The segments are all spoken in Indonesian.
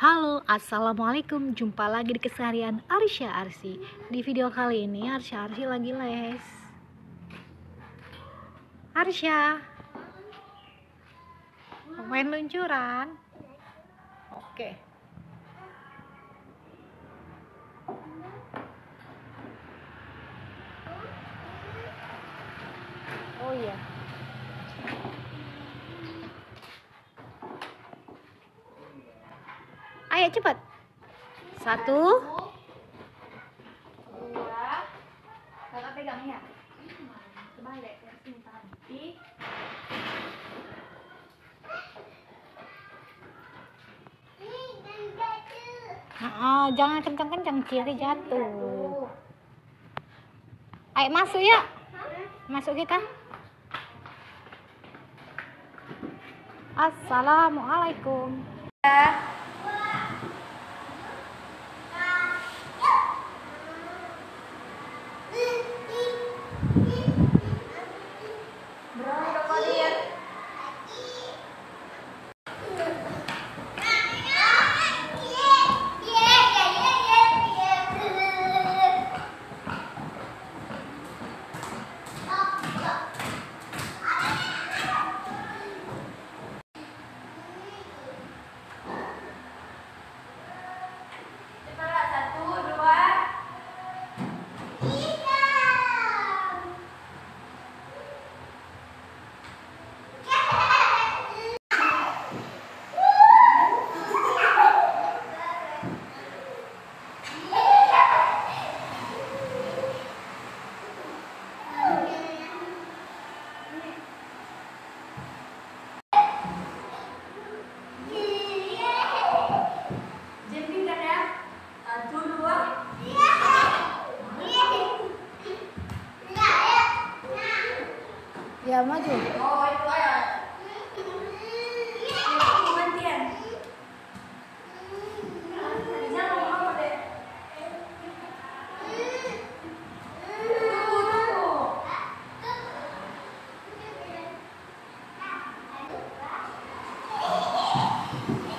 Halo, Assalamualaikum. Jumpa lagi di keseharian Arsya Arsi Di video kali ini Arsya Arsi lagi les. Arsya main luncuran? Oke. Oh iya Ayo cepat. Satu. Dua. Kakak pegang ya. Kebalik sini tadi. Ah, jangan kencang-kencang kiri jatuh. Ayo masuk ya. Masuk kita. Assalamualaikum. Ya giờ mới chụp Oh.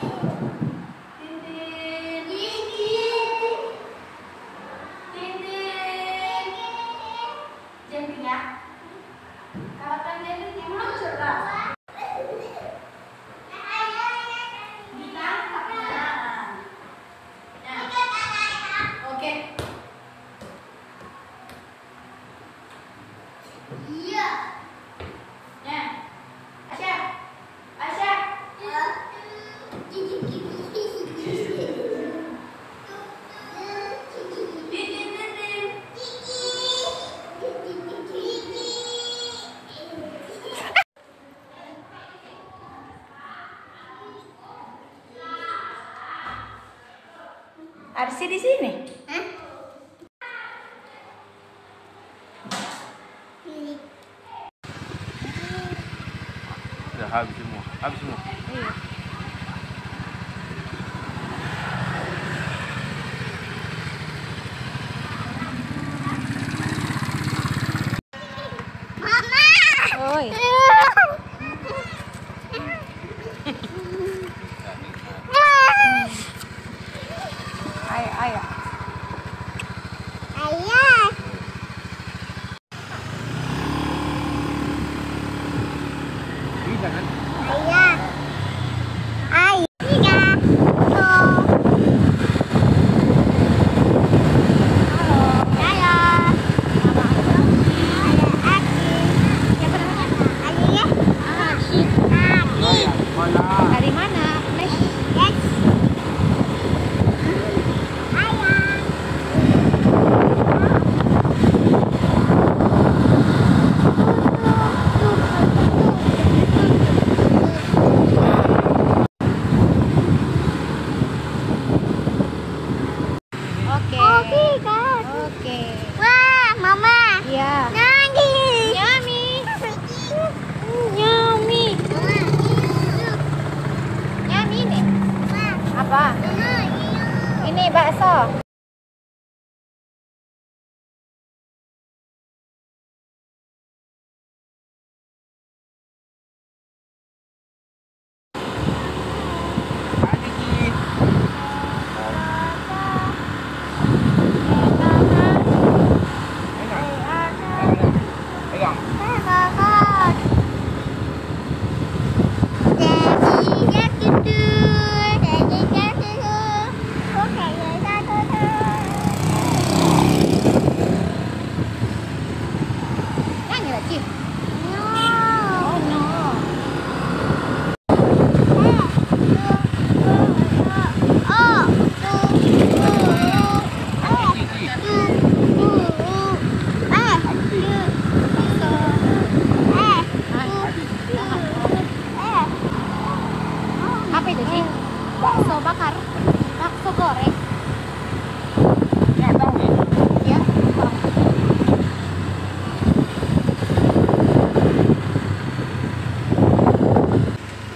Arsi di sini. Udah habis semua. Habis semua. Iya. Oi. Ayo, ayo. Bisa Oke. Oke. Iya. Nyami. Nyami. Nyami nih. Apa? Ini bakso.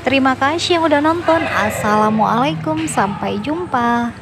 Terima kasih yang udah nonton. Assalamualaikum, sampai jumpa.